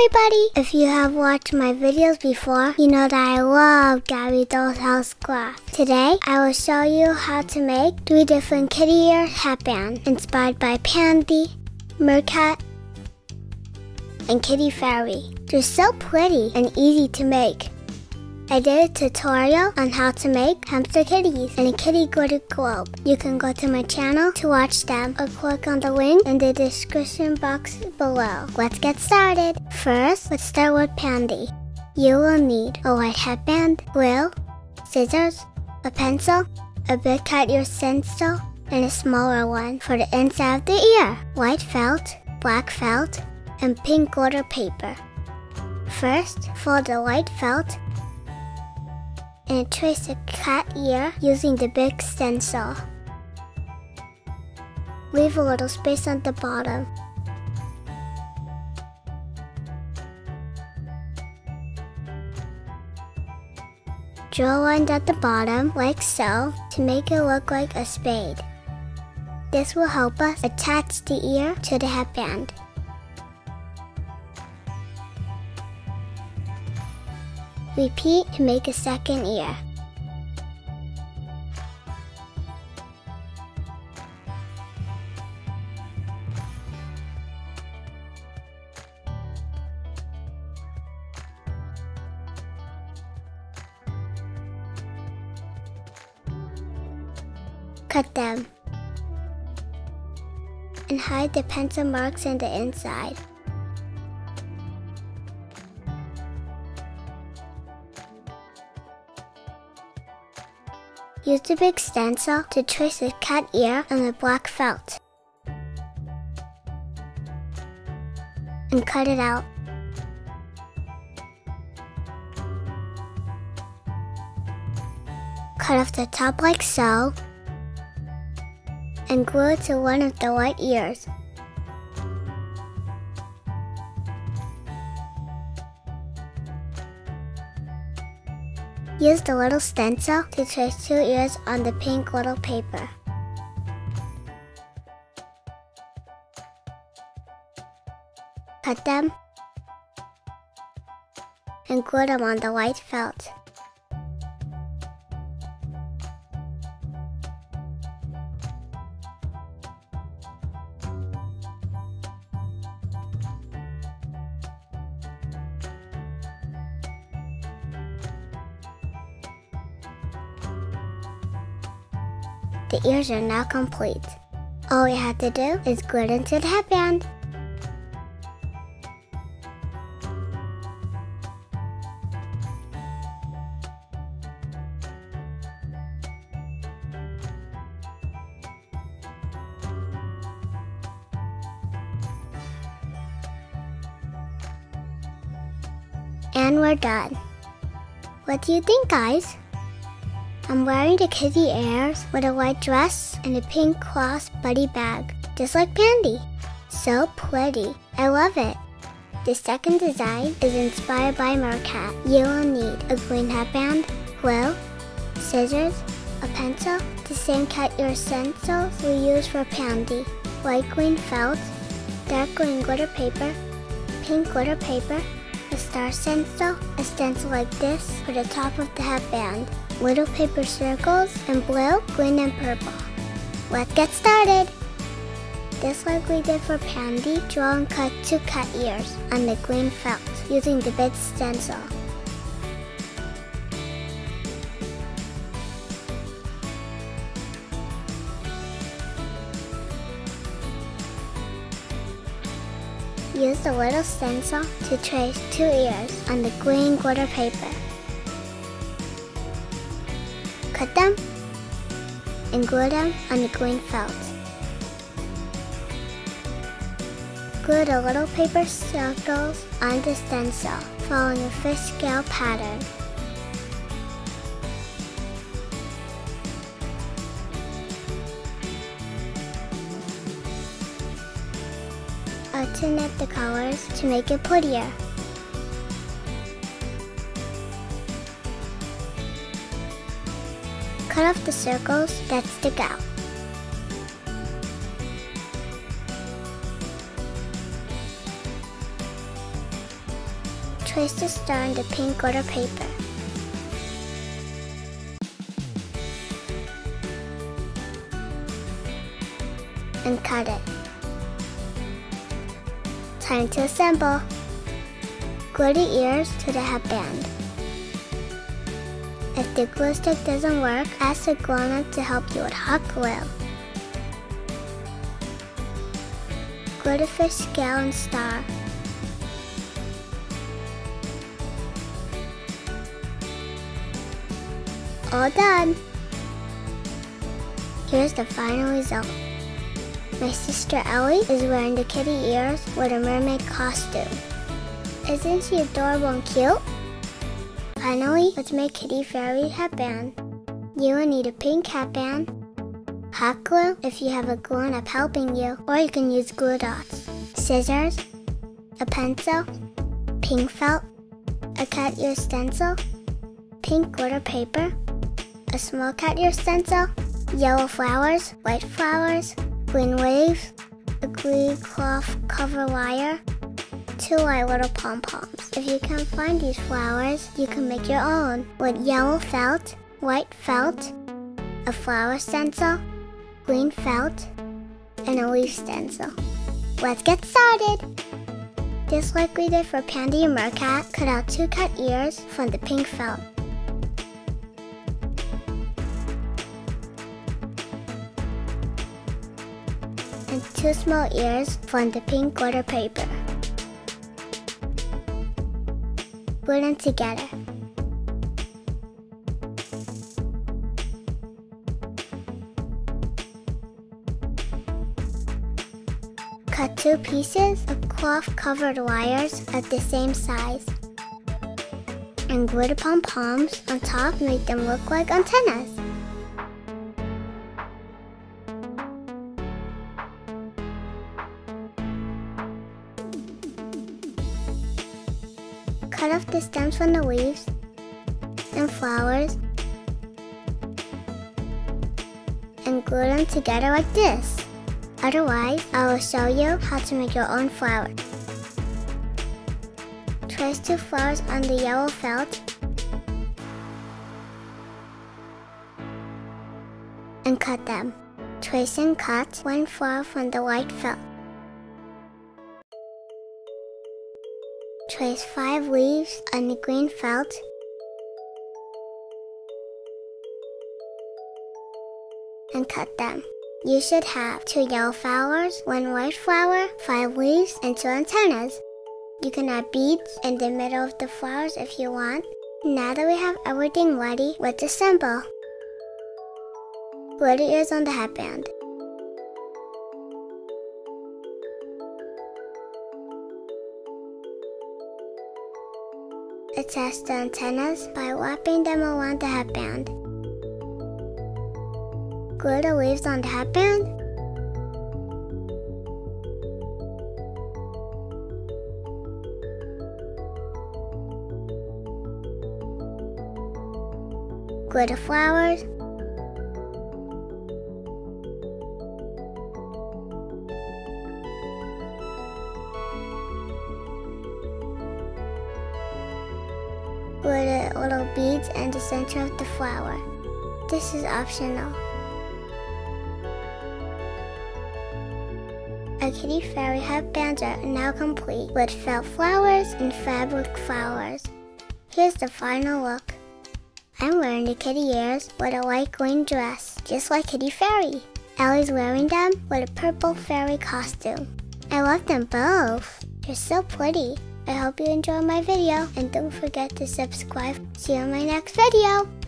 everybody! If you have watched my videos before, you know that I love Gabby Dollhouse craft. Today, I will show you how to make three different kitty ear headbands inspired by Pandy, Mercat, and Kitty Fairy. They're so pretty and easy to make. I did a tutorial on how to make hamster kitties and a kitty glitter globe. You can go to my channel to watch them or click on the link in the description box below. Let's get started. First, let's start with Pandy. You will need a white headband, glue, scissors, a pencil, a big cut ear stencil, and a smaller one for the inside of the ear, white felt, black felt, and pink glitter paper. First, fold the white felt and trace a cat ear using the big stencil. Leave a little space on the bottom. Draw lines at the bottom, like so, to make it look like a spade. This will help us attach the ear to the headband. Repeat to make a second ear. Cut them and hide the pencil marks in the inside. Use the big stencil to trace the cat ear on the black felt. And cut it out. Cut off the top like so. And glue it to one of the white ears. Use the little stencil to trace two ears on the pink little paper. Cut them and glue them on the white felt. The ears are now complete. All we have to do is glue it into the headband. And we're done. What do you think, guys? I'm wearing the kitty airs with a white dress and a pink cloth buddy bag, just like Pandy. So pretty. I love it. The second design is inspired by Mercat. You will need a green headband, glue, scissors, a pencil, the same cut your stencils we use for Pandy, light green felt, dark green glitter paper, pink glitter paper, star stencil, a stencil like this for the top of the headband, little paper circles in blue, green, and purple. Let's get started! Just like we did for Pandy, draw and cut two cat ears on the green felt using the big stencil. Use the little stencil to trace two ears on the green glitter paper. Cut them and glue them on the green felt. Glue the little paper circles on the stencil, following a fish scale pattern. Uh, Alternate the colors to make it prettier. Cut off the circles that stick out. Trace the star on the pink glitter paper. And cut it. Time to assemble. Glue the ears to the headband. If the glue stick doesn't work, ask the glue to help you with hot glue. Glue the fish scale and star. All done! Here's the final result. My sister Ellie is wearing the kitty ears with a mermaid costume. Isn't she adorable and cute? Finally, let's make Kitty Fairy headband. You will need a pink headband, hot glue if you have a glue up helping you, or you can use glue dots, scissors, a pencil, pink felt, a cat ear stencil, pink glitter paper, a small cat ear stencil, yellow flowers, white flowers, green waves, a green cloth cover wire, two white little pom-poms. If you can't find these flowers, you can make your own with yellow felt, white felt, a flower stencil, green felt, and a leaf stencil. Let's get started! Just like we did for Pandy and Mercat, cut out two cut ears from the pink felt. Two small ears from the pink glitter paper. Glue them together. Cut two pieces of cloth covered wires at the same size. And glue the pom-poms on top to make them look like antennas. Stems from the leaves and flowers and glue them together like this. Otherwise, I will show you how to make your own flower. Trace two flowers on the yellow felt and cut them. Trace and cut one flower from the white felt. Trace five leaves on the green felt. And cut them. You should have two yellow flowers, one white flower, five leaves, and two antennas. You can add beads in the middle of the flowers if you want. Now that we have everything ready, let's assemble. Glue the ears on the headband. Attach the antennas by wrapping them around the headband. Glue the leaves on the headband. Glue the flowers. Glue the little beads in the center of the flower. This is optional. Our kitty fairy headbands are now complete with felt flowers and fabric flowers. Here's the final look. I'm wearing the kitty ears with a white green dress, just like Kitty Fairy. Ellie's wearing them with a purple fairy costume. I love them both. They're so pretty. I hope you enjoy my video and don't forget to subscribe. See you in my next video.